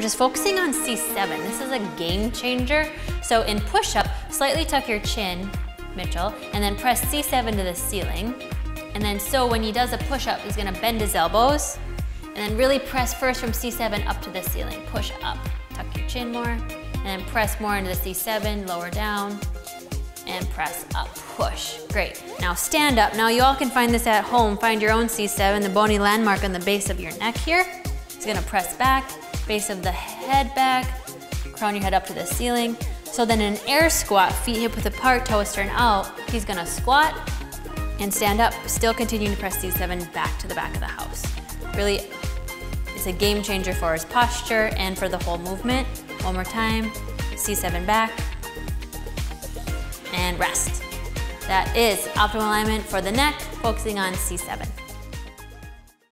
which is focusing on C7. This is a game changer. So in push-up, slightly tuck your chin, Mitchell, and then press C7 to the ceiling. And then so when he does a push-up, he's gonna bend his elbows, and then really press first from C7 up to the ceiling. Push up, tuck your chin more, and then press more into the C7, lower down, and press up, push. Great. Now stand up. Now you all can find this at home. Find your own C7, the bony landmark on the base of your neck here. It's gonna press back, base of the head back, crown your head up to the ceiling. So then an air squat, feet hip width apart, toes turn out, he's gonna squat and stand up, still continuing to press C7 back to the back of the house. Really, it's a game changer for his posture and for the whole movement. One more time, C7 back, and rest. That is optimal alignment for the neck, focusing on C7.